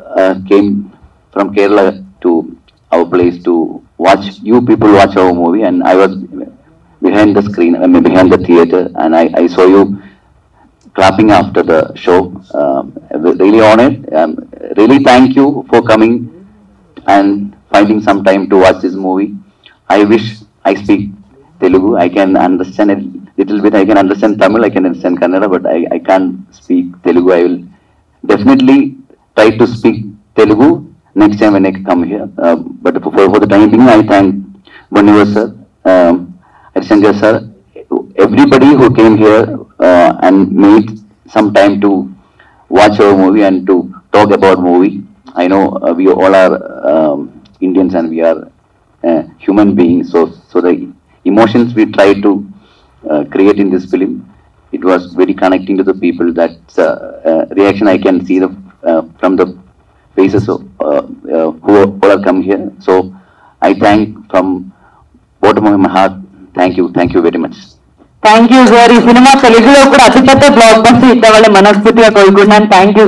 uh, came from Kerala to our place to watch you people watch our movie, and I was behind the screen, I mean behind the theater, and I, I saw you clapping after the show. Um, really honored. Um, really thank you for coming and finding some time to watch this movie. I wish I speak Telugu. I can understand a little bit. I can understand Tamil. I can understand Kannada, but I, I can't speak Telugu. I will definitely try to speak Telugu next time when I come here. Uh, but for, for the time being, I thank Bunny Vas sir, um, Harisankar sir, everybody who came here uh, and made some time to watch our movie and to talk about movie. I know uh, we all are um, Indians and we are uh, human beings, so so the emotions we try to uh, create in this film, it was very connecting to the people. That uh, uh, reaction I can see the from the faces of uh, uh, who all are come here. So I thank from bottom of my heart. Thank you, thank you very much. Thank you sir ఈ cinema తెలుగులో కూడా అతిపెద్ద block buster ఇవ్వాలని మనస్ఫూర్తిగా కోరుకుంటున్నాను thank you